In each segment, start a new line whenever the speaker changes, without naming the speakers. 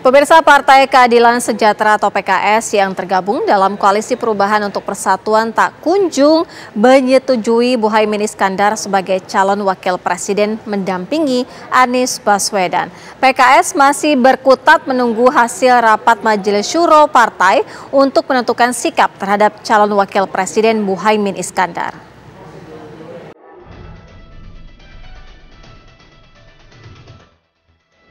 Pemirsa Partai Keadilan Sejahtera atau PKS yang tergabung dalam Koalisi Perubahan untuk Persatuan tak kunjung menyetujui Muhaimin Iskandar sebagai calon wakil presiden mendampingi Anies Baswedan. PKS masih berkutat menunggu hasil rapat Majelis Syuro Partai untuk menentukan sikap terhadap calon wakil presiden Muhaimin Iskandar.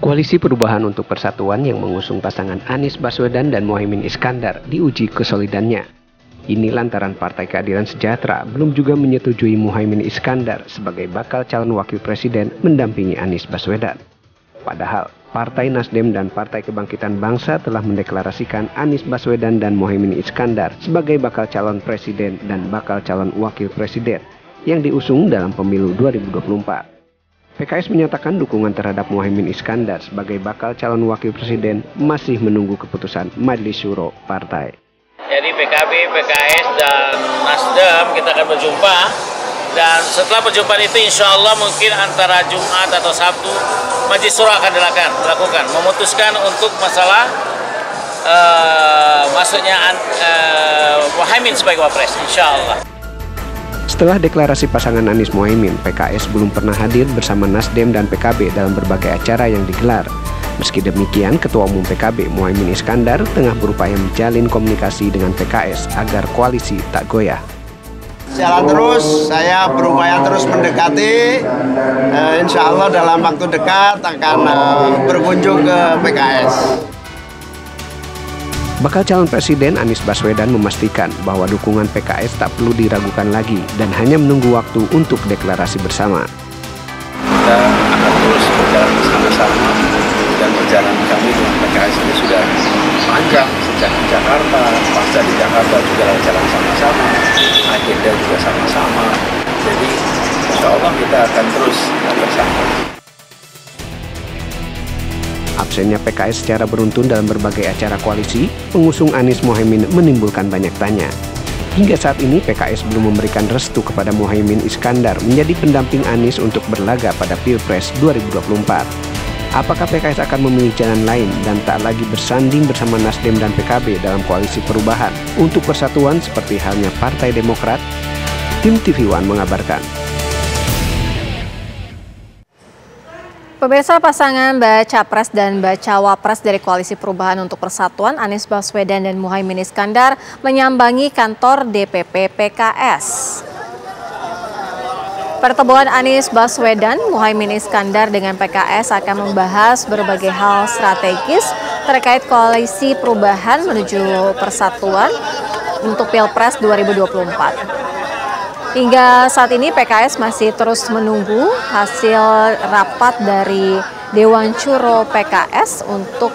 Koalisi Perubahan untuk Persatuan yang mengusung pasangan Anies Baswedan dan Mohaimin Iskandar diuji kesolidannya. Ini lantaran Partai Keadilan Sejahtera belum juga menyetujui Muhaimin Iskandar sebagai bakal calon wakil presiden mendampingi Anies Baswedan. Padahal Partai Nasdem dan Partai Kebangkitan Bangsa telah mendeklarasikan Anies Baswedan dan Mohaimin Iskandar sebagai bakal calon presiden dan bakal calon wakil presiden yang diusung dalam pemilu 2024. PKS menyatakan dukungan terhadap Muhaimin Iskandar sebagai bakal calon wakil presiden masih menunggu keputusan Majelis Syuro Partai.
Jadi PKB, PKS, dan Nasdem kita akan berjumpa dan setelah perjumpaan itu insya Allah mungkin antara Jumat atau Sabtu Majelis Syuro akan dilakukan, dilakukan memutuskan untuk masalah uh, masuknya uh, Muhaimin sebagai wapres insya Allah.
Setelah deklarasi pasangan Anies Mohaimin, PKS belum pernah hadir bersama Nasdem dan PKB dalam berbagai acara yang digelar. Meski demikian, Ketua Umum PKB Mohaimin Iskandar tengah berupaya menjalin komunikasi dengan PKS agar koalisi tak goyah.
Jalan terus, saya berupaya terus mendekati. Uh, insya Allah dalam waktu dekat akan uh, berkunjung ke PKS.
Bakal calon presiden Anies Baswedan memastikan bahwa dukungan PKS tak perlu diragukan lagi dan hanya menunggu waktu untuk deklarasi bersama.
Kita akan terus berjalan bersama-sama dan perjalanan kami dengan PKS ini sudah panjang sejak di Jakarta, pasca di Jakarta juga jalan sama-sama, agenda juga sama-sama. Jadi insya Allah kita akan terus bersama.
Absennya PKS secara beruntun dalam berbagai acara koalisi, pengusung Anies Mohaimin menimbulkan banyak tanya. Hingga saat ini PKS belum memberikan restu kepada Mohaimin Iskandar menjadi pendamping Anies untuk berlaga pada Pilpres 2024. Apakah PKS akan memilih jalan lain dan tak lagi bersanding bersama Nasdem dan PKB dalam koalisi perubahan untuk persatuan seperti halnya Partai Demokrat? Tim TV One mengabarkan.
Pemirsa pasangan Baca Pres dan Baca Wapres dari Koalisi Perubahan untuk Persatuan Anies Baswedan dan Muhaimin Iskandar menyambangi kantor DPP PKS. Pertemuan Anies Baswedan, Muhaimin Iskandar dengan PKS akan membahas berbagai hal strategis terkait koalisi perubahan menuju persatuan untuk Pilpres 2024. Hingga saat ini PKS masih terus menunggu hasil rapat dari Dewan Curo PKS untuk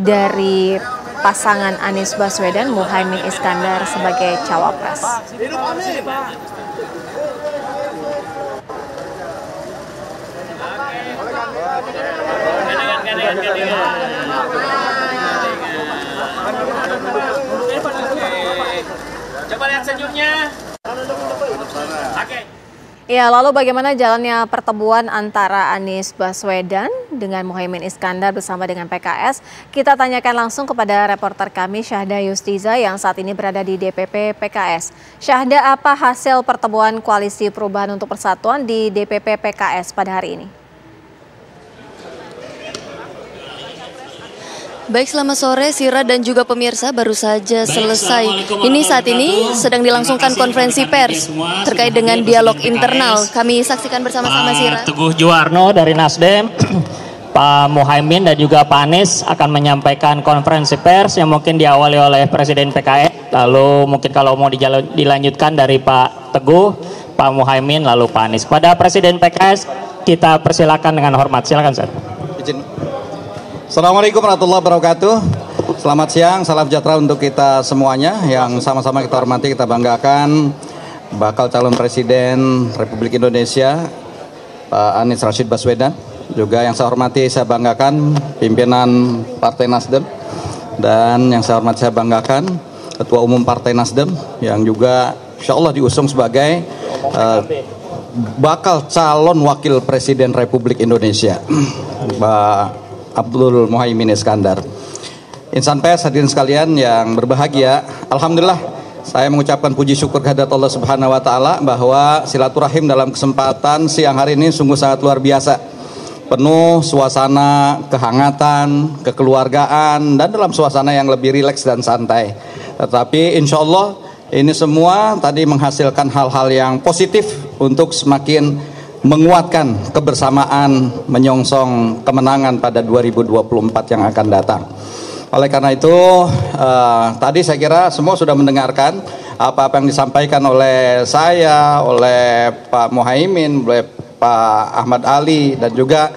dari pasangan Anies Baswedan Muhaimin Iskandar sebagai cawapres.
Coba lihat senyumnya.
Ya, lalu bagaimana jalannya pertemuan antara Anies Baswedan dengan Muhaimin Iskandar bersama dengan PKS? Kita tanyakan langsung kepada reporter kami Syahda Yustiza yang saat ini berada di DPP PKS. Syahda, apa hasil pertemuan Koalisi Perubahan untuk Persatuan di DPP PKS pada hari ini?
Baik selamat sore Sira dan juga pemirsa baru saja selesai. Ini saat ini sedang dilangsungkan konferensi pers terkait dengan dialog internal. Kami saksikan bersama-sama Sira.
Teguh Juwarno dari Nasdem. Pak Muhaimin dan juga Pak Anies akan menyampaikan konferensi pers yang mungkin diawali oleh Presiden PKS. Lalu mungkin kalau mau dilanjutkan dari Pak Teguh, Pak Muhaimin, lalu Pak Anies. Pada Presiden PKS kita persilakan dengan hormat. Silakan, Sir. Izin.
Assalamualaikum warahmatullahi wabarakatuh. Selamat siang, salam sejahtera untuk kita semuanya yang sama-sama kita hormati, kita banggakan bakal calon presiden Republik Indonesia Pak Anies Rashid Baswedan. Juga yang saya hormati, saya banggakan pimpinan Partai Nasdem dan yang saya hormati, saya banggakan Ketua Umum Partai Nasdem yang juga insya Allah diusung sebagai uh, bakal calon wakil presiden Republik Indonesia. Pak Abdul Muhaimin Iskandar. Insan pers hadirin sekalian yang berbahagia, alhamdulillah saya mengucapkan puji syukur kehadirat Allah Subhanahu wa taala bahwa silaturahim dalam kesempatan siang hari ini sungguh sangat luar biasa. Penuh suasana kehangatan, kekeluargaan dan dalam suasana yang lebih rileks dan santai. Tetapi insya Allah ini semua tadi menghasilkan hal-hal yang positif untuk semakin menguatkan kebersamaan menyongsong kemenangan pada 2024 yang akan datang. Oleh karena itu, uh, tadi saya kira semua sudah mendengarkan apa-apa yang disampaikan oleh saya, oleh Pak Muhaimin, oleh Pak Ahmad Ali, dan juga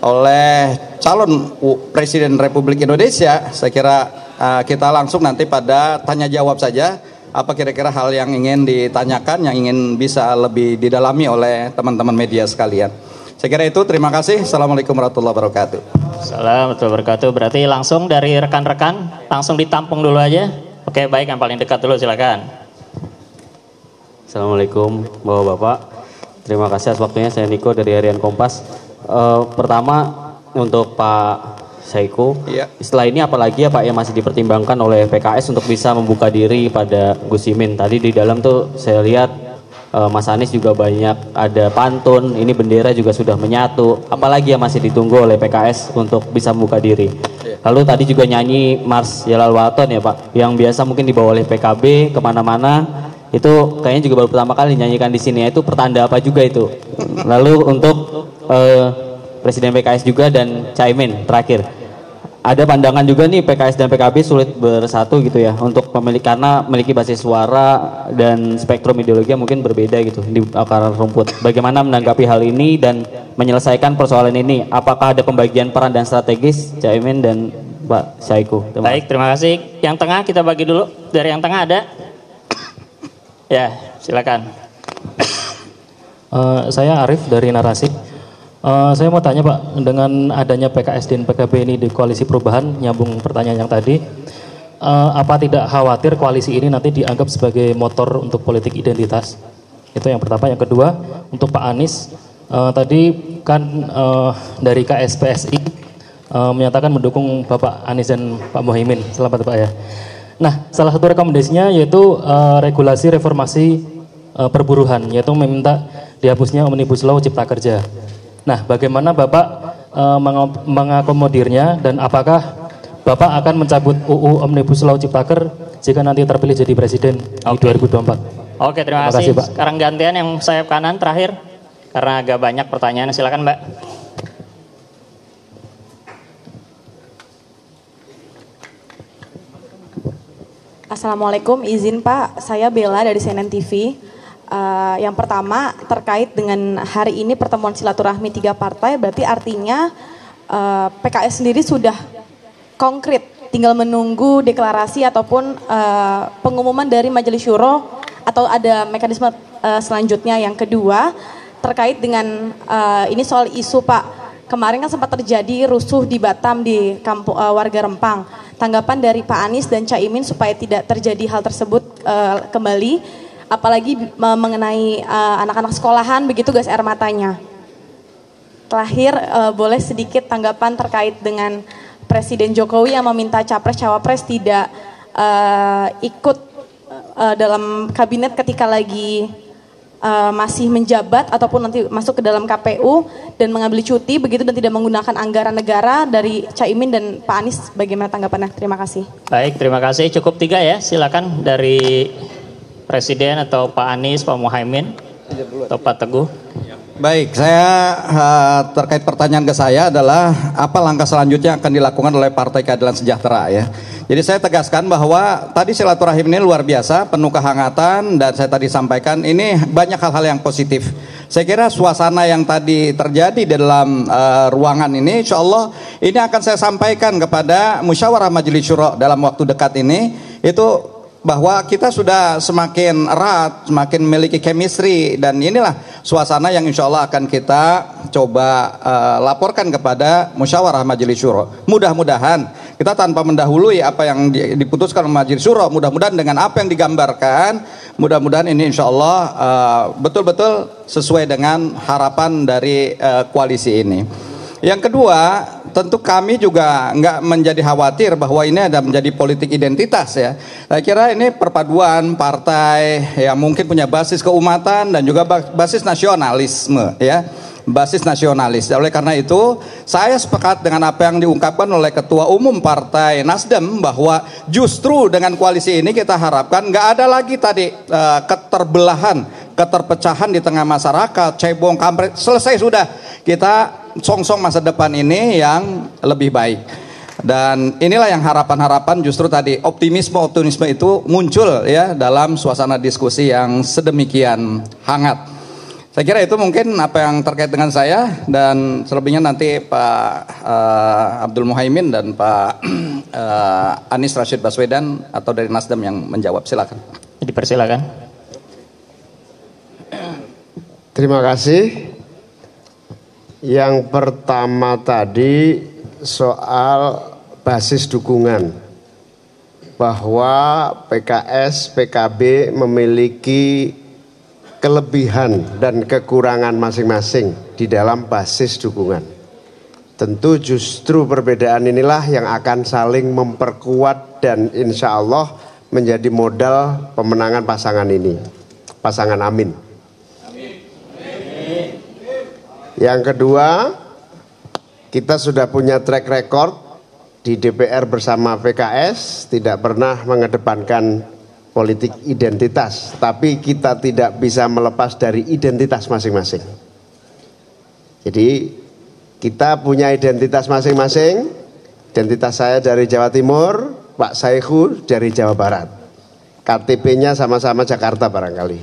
oleh calon Presiden Republik Indonesia. Saya kira uh, kita langsung nanti pada tanya jawab saja. Apa kira-kira hal yang ingin ditanyakan, yang ingin bisa lebih didalami oleh teman-teman media sekalian. Saya kira itu, terima kasih. Assalamualaikum warahmatullahi wabarakatuh.
Assalamualaikum warahmatullahi wabarakatuh. Berarti langsung dari rekan-rekan, langsung ditampung dulu aja. Oke, baik yang paling dekat dulu silakan.
Assalamualaikum Bapak-Bapak. Terima kasih atas waktunya. Saya Niko dari Harian Kompas. Uh, pertama untuk Pak Saiku. Iya. Setelah ini apalagi ya Pak yang masih dipertimbangkan oleh PKS untuk bisa membuka diri pada Gus Imin. Tadi di dalam tuh saya lihat uh, Mas Anies juga banyak ada pantun, ini bendera juga sudah menyatu. Apalagi yang masih ditunggu oleh PKS untuk bisa membuka diri. Iya. Lalu tadi juga nyanyi Mars Jalal Waton ya Pak, yang biasa mungkin dibawa oleh PKB ke mana-mana. Itu kayaknya juga baru pertama kali nyanyikan di sini. Itu pertanda apa juga itu? Lalu untuk uh, Presiden PKS juga dan Caimin terakhir ada pandangan juga nih PKS dan PKB sulit bersatu gitu ya untuk pemilik karena memiliki basis suara dan spektrum ideologi yang mungkin berbeda gitu di akar rumput. Bagaimana menanggapi hal ini dan menyelesaikan persoalan ini? Apakah ada pembagian peran dan strategis Caimin dan Pak Syaiku?
Terima Baik, terima kasih. Yang tengah kita bagi dulu. Dari yang tengah ada? Ya, silakan.
Uh, saya Arif dari Narasi. Uh, saya mau tanya Pak, dengan adanya PKS dan PKB ini di koalisi perubahan, nyambung pertanyaan yang tadi, uh, apa tidak khawatir koalisi ini nanti dianggap sebagai motor untuk politik identitas? Itu yang pertama. Yang kedua, untuk Pak Anies, uh, tadi kan uh, dari KSPSI uh, menyatakan mendukung Bapak Anies dan Pak Mohaimin. Selamat Pak ya. Nah, salah satu rekomendasinya yaitu uh, regulasi reformasi uh, perburuhan, yaitu meminta dihapusnya Omnibus Law Cipta Kerja. Nah, bagaimana Bapak e, mengakomodirnya dan apakah Bapak akan mencabut UU Omnibus Law Ciptaker jika nanti terpilih jadi presiden okay. di 2024?
Oke, terima, terima kasih. kasih Pak. Sekarang gantian yang sayap kanan terakhir karena agak banyak pertanyaan. Silakan, Mbak.
Assalamualaikum, izin Pak, saya Bella dari CNN TV. Uh, yang pertama terkait dengan hari ini pertemuan silaturahmi tiga partai, berarti artinya uh, eh, PKS sendiri sudah konkret, tinggal menunggu deklarasi ataupun uh, pengumuman dari Majelis Syuro atau ada mekanisme uh, selanjutnya. Yang kedua terkait dengan uh, ini soal isu Pak, kemarin kan sempat terjadi rusuh di Batam di kampung uh, warga Rempang. Tanggapan dari Pak Anies dan Caimin supaya tidak terjadi hal tersebut uh, kembali apalagi mengenai eh, anak-anak sekolahan begitu gas air matanya. Terakhir uh, boleh sedikit tanggapan terkait dengan Presiden Jokowi yang meminta capres cawapres tidak uh, ikut uh, dalam kabinet ketika lagi uh, masih menjabat ataupun nanti masuk ke dalam KPU dan mengambil cuti begitu dan tidak menggunakan anggaran negara dari Caimin dan Pak Anies bagaimana tanggapannya? Terima kasih.
Baik, terima kasih. Cukup tiga ya, silakan dari Presiden atau Pak Anies, Pak Muhaimin, atau Pak Teguh?
Baik, saya uh, terkait pertanyaan ke saya adalah apa langkah selanjutnya akan dilakukan oleh Partai Keadilan Sejahtera ya. Jadi saya tegaskan bahwa tadi silaturahim ini luar biasa, penuh kehangatan dan saya tadi sampaikan ini banyak hal-hal yang positif. Saya kira suasana yang tadi terjadi di dalam uh, ruangan ini, insya Allah ini akan saya sampaikan kepada musyawarah majelis syuro dalam waktu dekat ini itu bahwa kita sudah semakin erat, semakin memiliki chemistry dan inilah suasana yang insya Allah akan kita coba uh, laporkan kepada musyawarah majelis syuro. Mudah-mudahan kita tanpa mendahului apa yang diputuskan majelis syuro, mudah-mudahan dengan apa yang digambarkan, mudah-mudahan ini insya Allah uh, betul-betul sesuai dengan harapan dari uh, koalisi ini. Yang kedua, tentu kami juga nggak menjadi khawatir bahwa ini ada menjadi politik identitas ya. Saya kira ini perpaduan partai yang mungkin punya basis keumatan dan juga basis nasionalisme ya basis nasionalis. Oleh karena itu, saya sepakat dengan apa yang diungkapkan oleh Ketua Umum Partai Nasdem bahwa justru dengan koalisi ini kita harapkan nggak ada lagi tadi uh, keterbelahan, keterpecahan di tengah masyarakat, cebong, kampret, selesai sudah. Kita song-song masa depan ini yang lebih baik. Dan inilah yang harapan-harapan justru tadi optimisme-optimisme itu muncul ya dalam suasana diskusi yang sedemikian hangat. Saya kira itu mungkin apa yang terkait dengan saya dan selebihnya nanti Pak uh, Abdul Muhaimin dan Pak uh, Anies Rashid Baswedan atau dari Nasdem yang menjawab. Silakan.
Dipersilakan.
Terima kasih. Yang pertama tadi soal basis dukungan bahwa PKS, PKB memiliki kelebihan dan kekurangan masing-masing di dalam basis dukungan. Tentu justru perbedaan inilah yang akan saling memperkuat dan insya Allah menjadi modal pemenangan pasangan ini. Pasangan Amin. Yang kedua, kita sudah punya track record di DPR bersama PKS, tidak pernah mengedepankan politik identitas, tapi kita tidak bisa melepas dari identitas masing-masing. Jadi kita punya identitas masing-masing. Identitas saya dari Jawa Timur, Pak Saihu dari Jawa Barat. KTP-nya sama-sama Jakarta barangkali.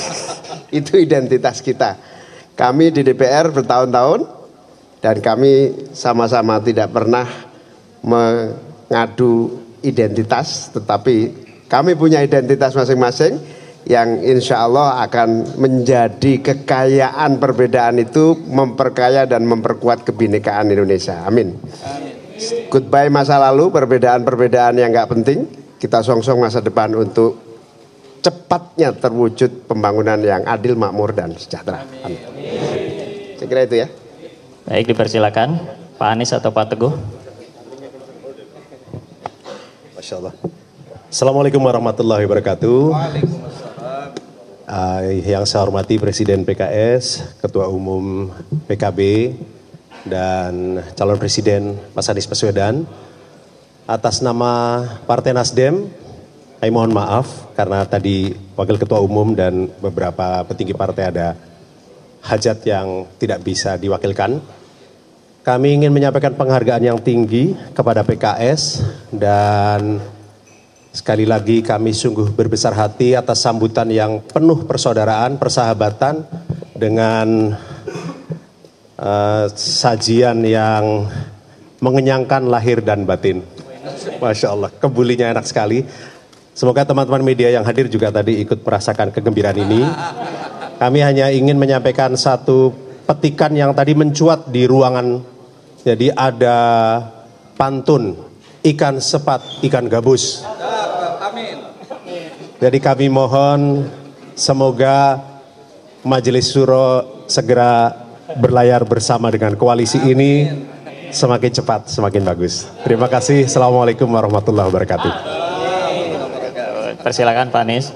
Itu identitas kita. Kami di DPR bertahun-tahun dan kami sama-sama tidak pernah mengadu identitas, tetapi kami punya identitas masing-masing yang insya Allah akan menjadi kekayaan perbedaan itu memperkaya dan memperkuat kebinekaan Indonesia. Amin. Goodbye masa lalu, perbedaan-perbedaan yang nggak penting. Kita songsong masa depan untuk cepatnya terwujud pembangunan yang adil, makmur, dan sejahtera. Amin. Saya kira itu ya.
Baik, dipersilakan Pak Anies atau Pak Teguh.
Masya Allah. Assalamualaikum warahmatullahi wabarakatuh. Uh, yang saya hormati Presiden PKS, Ketua Umum PKB, dan calon Presiden Mas Anies Baswedan. Atas nama Partai Nasdem, saya mohon maaf karena tadi Wakil Ketua Umum dan beberapa petinggi partai ada hajat yang tidak bisa diwakilkan. Kami ingin menyampaikan penghargaan yang tinggi kepada PKS dan Sekali lagi kami sungguh berbesar hati atas sambutan yang penuh persaudaraan, persahabatan dengan uh, sajian yang mengenyangkan lahir dan batin. Masya Allah, kebulinya enak sekali. Semoga teman-teman media yang hadir juga tadi ikut merasakan kegembiraan ini. Kami hanya ingin menyampaikan satu petikan yang tadi mencuat di ruangan. Jadi ada pantun, ikan sepat, ikan gabus. Jadi kami mohon semoga Majelis Suro segera berlayar bersama dengan koalisi ini semakin cepat, semakin bagus. Terima kasih. Assalamualaikum warahmatullahi wabarakatuh.
Persilakan Pak Anies.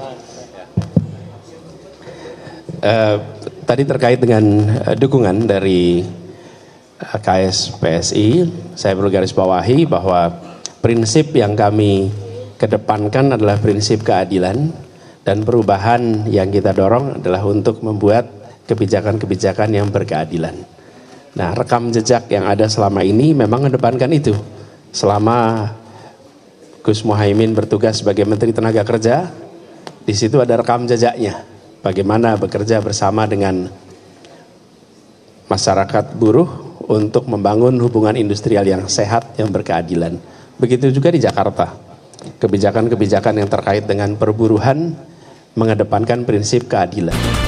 Uh, tadi terkait dengan uh, dukungan dari uh, eh, KS PSI, saya perlu garis bawahi bahwa prinsip yang kami kedepankan adalah prinsip keadilan dan perubahan yang kita dorong adalah untuk membuat kebijakan-kebijakan yang berkeadilan. Nah, rekam jejak yang ada selama ini memang mengedepankan itu. Selama Gus Muhaimin bertugas sebagai Menteri Tenaga Kerja, di situ ada rekam jejaknya. Bagaimana bekerja bersama dengan masyarakat buruh untuk membangun hubungan industrial yang sehat, yang berkeadilan. Begitu juga di Jakarta kebijakan-kebijakan yang terkait dengan perburuhan mengedepankan prinsip keadilan.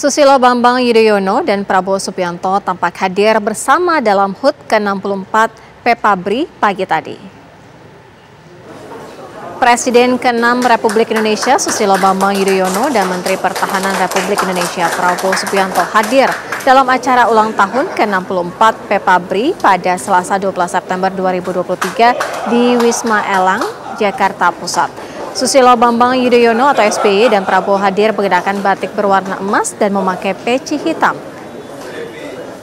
Susilo Bambang Yudhoyono dan Prabowo Subianto tampak hadir bersama dalam HUT ke-64 Pepabri pagi tadi. Presiden ke-6 Republik Indonesia Susilo Bambang Yudhoyono dan Menteri Pertahanan Republik Indonesia Prabowo Subianto hadir dalam acara ulang tahun ke-64 Pepabri pada Selasa 12 September 2023 di Wisma Elang, Jakarta Pusat. Susilo Bambang Yudhoyono atau SBY dan Prabowo hadir mengenakan batik berwarna emas dan memakai peci hitam.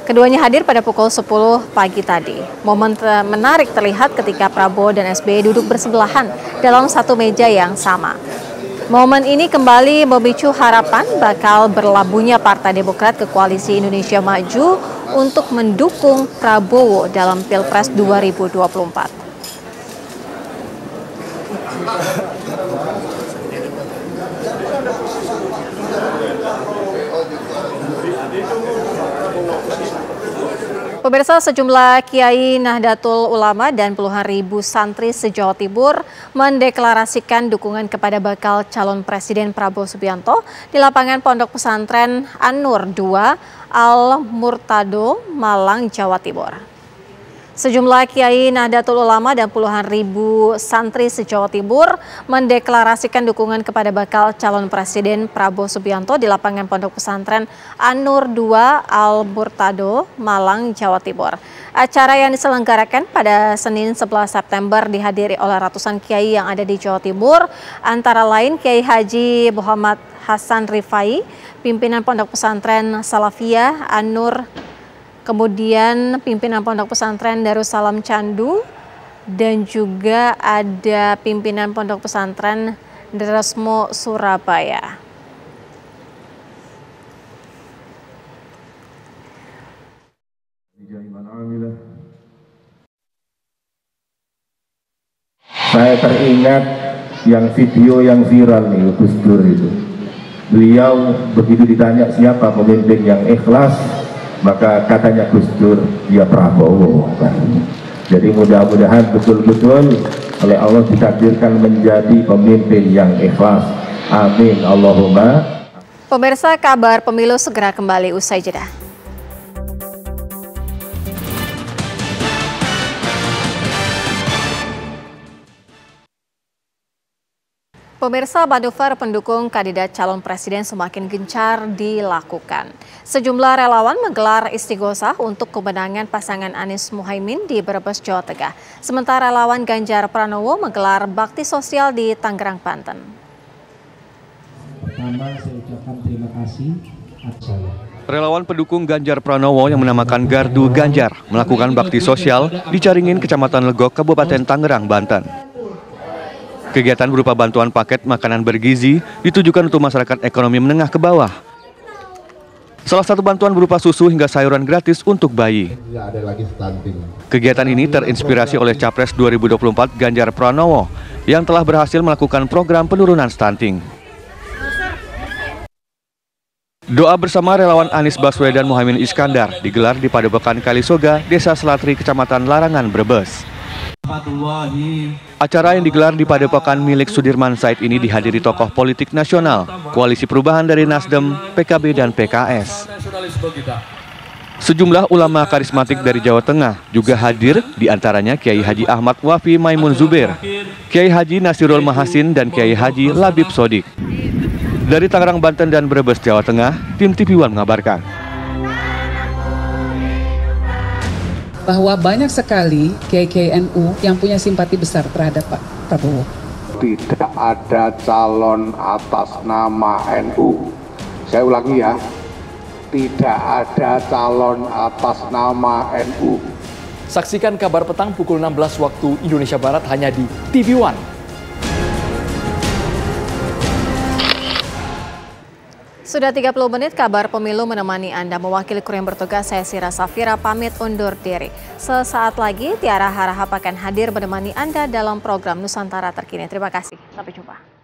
Keduanya hadir pada pukul 10 pagi tadi. Momen menarik terlihat ketika Prabowo dan SBY duduk bersebelahan dalam satu meja yang sama. Momen ini kembali memicu harapan bakal berlabuhnya Partai Demokrat ke Koalisi Indonesia Maju untuk mendukung Prabowo dalam Pilpres 2024. Pemirsa sejumlah Kiai Nahdlatul Ulama dan puluhan ribu santri se-Jawa Timur mendeklarasikan dukungan kepada bakal calon Presiden Prabowo Subianto di lapangan Pondok Pesantren An-Nur 2 Al-Murtado, Malang, Jawa Timur. Sejumlah kiai Nahdlatul Ulama dan puluhan ribu santri se-Jawa Timur mendeklarasikan dukungan kepada bakal calon presiden Prabowo Subianto di lapangan Pondok Pesantren Anur 2 Al Burtado, Malang, Jawa Timur. Acara yang diselenggarakan pada Senin 11 September dihadiri oleh ratusan kiai yang ada di Jawa Timur, antara lain Kiai Haji Muhammad Hasan Rifai, pimpinan Pondok Pesantren Salafiyah Anur kemudian pimpinan Pondok Pesantren Darussalam Candu, dan juga ada pimpinan Pondok Pesantren Deresmo Surabaya.
Saya teringat yang video yang viral nih Gus Dur itu. Beliau begitu ditanya siapa pemimpin yang ikhlas, maka katanya Gus Dur ya Prabowo jadi mudah-mudahan betul-betul oleh Allah ditakdirkan menjadi pemimpin yang ikhlas. Amin. Allahumma.
Pemirsa kabar pemilu segera kembali usai jeda. Pemirsa manuver pendukung kandidat calon presiden semakin gencar dilakukan. Sejumlah relawan menggelar istighosah untuk kemenangan pasangan Anies Muhaimin di Brebes, Jawa Tengah. Sementara relawan Ganjar Pranowo menggelar bakti sosial di Tangerang, Banten.
Pertama saya ucapkan terima kasih
Relawan pendukung Ganjar Pranowo yang menamakan Gardu Ganjar melakukan bakti sosial di Caringin, Kecamatan Legok, Kabupaten Tangerang, Banten. Kegiatan berupa bantuan paket makanan bergizi ditujukan untuk masyarakat ekonomi menengah ke bawah. Salah satu bantuan berupa susu hingga sayuran gratis untuk bayi. Kegiatan ini terinspirasi oleh Capres 2024 Ganjar Pranowo yang telah berhasil melakukan program penurunan stunting. Doa bersama relawan Anies Baswedan Muhammad Iskandar digelar di Padepokan Kalisoga, Desa Selatri, Kecamatan Larangan, Brebes. Acara yang digelar di Padepokan milik Sudirman Said ini dihadiri tokoh politik nasional, Koalisi Perubahan dari Nasdem, PKB, dan PKS. Sejumlah ulama karismatik dari Jawa Tengah juga hadir, di antaranya Kiai Haji Ahmad Wafi Maimun Zubair, Kiai Haji Nasirul Mahasin, dan Kiai Haji Labib Sodik. Dari Tangerang, Banten, dan Brebes, Jawa Tengah, tim TV One mengabarkan.
Bahwa banyak sekali KKNU yang punya simpati besar terhadap Pak Prabowo.
Tidak ada calon atas nama NU. Saya ulangi ya, tidak ada calon atas nama NU.
Saksikan kabar petang pukul 16 waktu Indonesia Barat hanya di TV One.
Sudah 30 menit kabar pemilu menemani Anda. Mewakili kru yang bertugas, saya Sira Safira pamit undur diri. Sesaat lagi Tiara Harahap akan hadir menemani Anda dalam program Nusantara Terkini. Terima kasih. Sampai jumpa.